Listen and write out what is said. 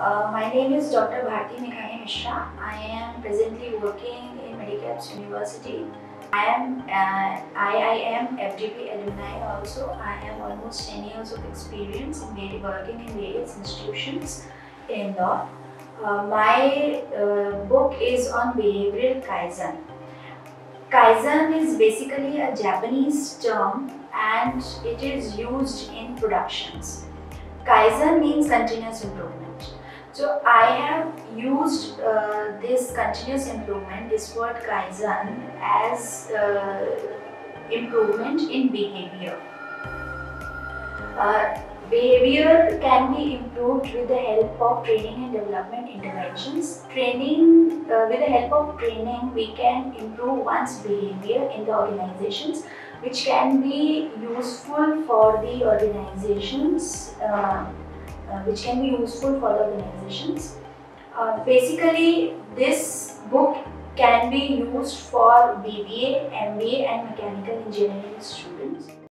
Uh, my name is Dr. Bharti Meghani Mishra. I am presently working in Medicaps University. I am uh, IIM FGP alumni also. I have almost 10 years of experience in working in various institutions in Indore. Uh, my uh, book is on behavioral Kaizen. Kaizen is basically a Japanese term and it is used in productions. Kaizen means continuous improvement. So I have used uh, this continuous improvement, this word Kaizen, as uh, improvement in behavior. Uh, behavior can be improved with the help of training and development interventions. Training, uh, with the help of training, we can improve one's behavior in the organizations, which can be useful for the organizations. Uh, which can be useful for the organizations. Uh, basically, this book can be used for BBA, MBA, and mechanical engineering students.